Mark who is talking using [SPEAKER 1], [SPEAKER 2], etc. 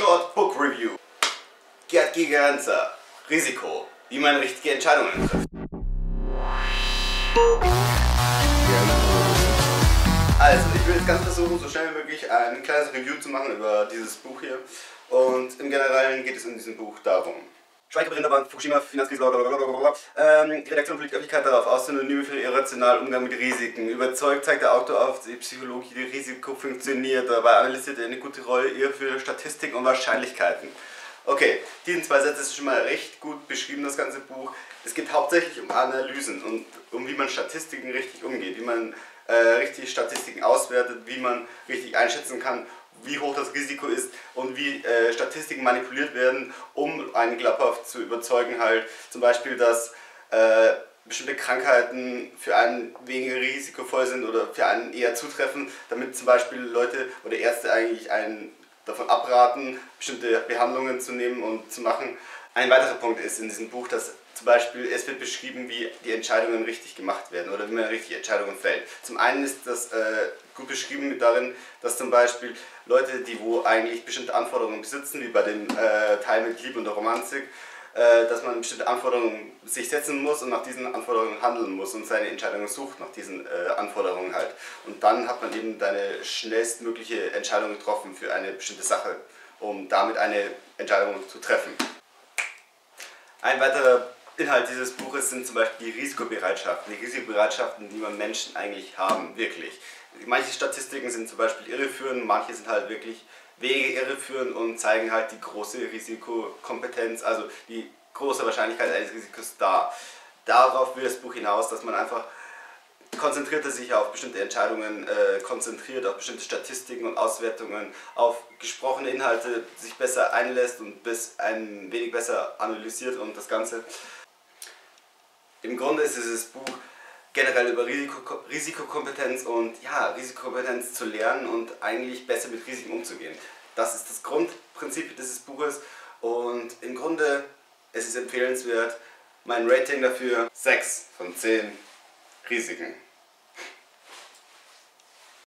[SPEAKER 1] Short Book Review. Gerd Gigerenzer. Risiko. Wie man richtige Entscheidungen trifft. Also, ich will jetzt ganz versuchen, so schnell wie möglich ein kleines Review zu machen über dieses Buch hier. Und im Generellen geht es in diesem Buch darum. Schweiger Rinderband, Fukushima, Finanzkrise, blablabla. Ähm, die Redaktion fliegt Öffentlichkeit darauf aus, Synonyme für irrationalen Umgang mit Risiken. Überzeugt zeigt der Autor auf, die Psychologie, die Risiko funktioniert. Dabei analysiert er eine gute Rolle eher für Statistiken und Wahrscheinlichkeiten. Okay, diesen zwei Sätze ist schon mal recht gut beschrieben, das ganze Buch. Es geht hauptsächlich um Analysen und um wie man Statistiken richtig umgeht, wie man äh, richtig Statistiken auswertet, wie man richtig einschätzen kann, wie hoch das Risiko ist und wie äh, Statistiken manipuliert werden, um einen glaubhaft zu überzeugen, halt zum Beispiel, dass äh, bestimmte Krankheiten für einen weniger risikovoll sind oder für einen eher zutreffen, damit zum Beispiel Leute oder Ärzte eigentlich einen davon abraten, bestimmte Behandlungen zu nehmen und zu machen. Ein weiterer Punkt ist in diesem Buch, dass zum Beispiel es wird beschrieben, wie die Entscheidungen richtig gemacht werden oder wie man richtige Entscheidungen fällt. Zum einen ist das äh, gut beschrieben darin, dass zum Beispiel Leute, die wo eigentlich bestimmte Anforderungen besitzen, wie bei dem äh, Teil mit Liebe und der Romantik, äh, dass man bestimmte Anforderungen sich setzen muss und nach diesen Anforderungen handeln muss und seine Entscheidungen sucht nach diesen äh, Anforderungen halt. Und dann hat man eben deine schnellstmögliche Entscheidung getroffen für eine bestimmte Sache, um damit eine Entscheidung zu treffen. Ein weiterer Inhalt dieses Buches sind zum Beispiel die Risikobereitschaften, die Risikobereitschaften, die man Menschen eigentlich haben, wirklich. Manche Statistiken sind zum Beispiel irreführend, manche sind halt wirklich Wege irreführend und zeigen halt die große Risikokompetenz, also die große Wahrscheinlichkeit eines Risikos da. Darauf will das Buch hinaus, dass man einfach konzentrierte sich auf bestimmte Entscheidungen, äh, konzentriert auf bestimmte Statistiken und Auswertungen, auf gesprochene Inhalte sich besser einlässt und bis ein wenig besser analysiert und das Ganze. Im Grunde ist dieses Buch generell über Risiko, Risikokompetenz und ja, Risikokompetenz zu lernen und eigentlich besser mit Risiken umzugehen. Das ist das Grundprinzip dieses Buches und im Grunde es ist empfehlenswert. Mein Rating dafür 6 von 10 Risiken.